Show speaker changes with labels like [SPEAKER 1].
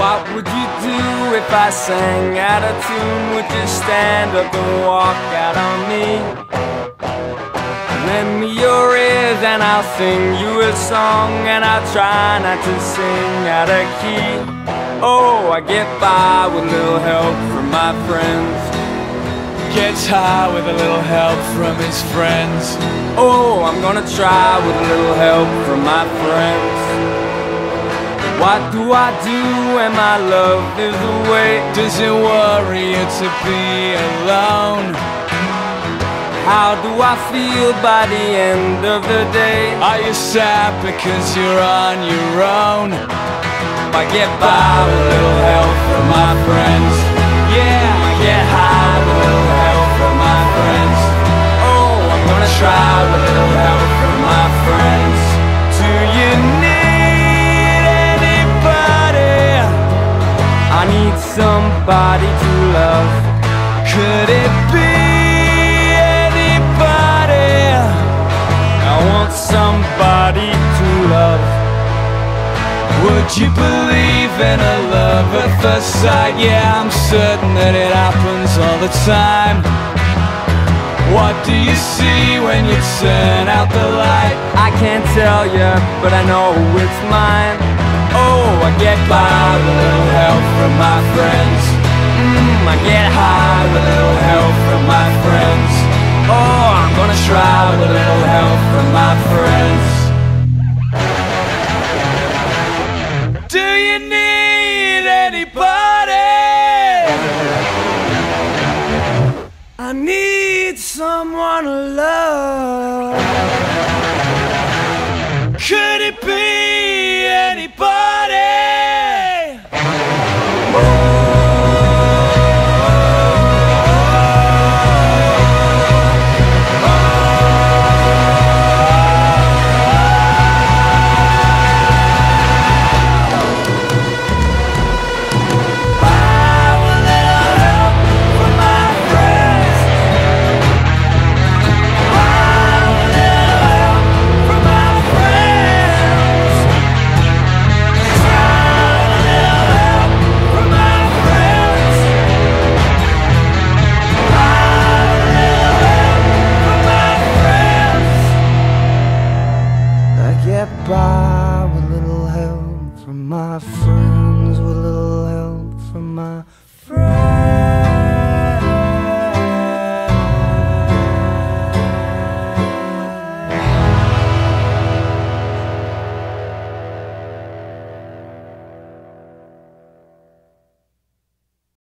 [SPEAKER 1] What would you do if I sang out of tune? Would you stand up and walk out on me? Lend me your ears and I'll sing you a song And I'll try not to sing out of key Oh, I get by with little help from my friends
[SPEAKER 2] Gets high with a little help from his friends.
[SPEAKER 1] Oh, I'm gonna try with a little help from my friends What do I do when my love is away?
[SPEAKER 2] Does it worry you to be alone?
[SPEAKER 1] How do I feel by the end of the day?
[SPEAKER 2] Are you sad because you're on your own?
[SPEAKER 1] I get by with a little somebody to love.
[SPEAKER 2] Could it be anybody?
[SPEAKER 1] I want somebody to love.
[SPEAKER 2] Would you believe in a love at first sight? Yeah, I'm certain that it happens all the time. What do you see when you turn out the light?
[SPEAKER 1] I can't tell you, but I know it's mine. Oh, I get by with a little help from my friends. Mmm, I get high with a little help from my friends. Oh, I'm gonna try with a little help from my friends.
[SPEAKER 2] Do you need anybody?
[SPEAKER 1] I need someone to love.
[SPEAKER 2] Could it be? 吗？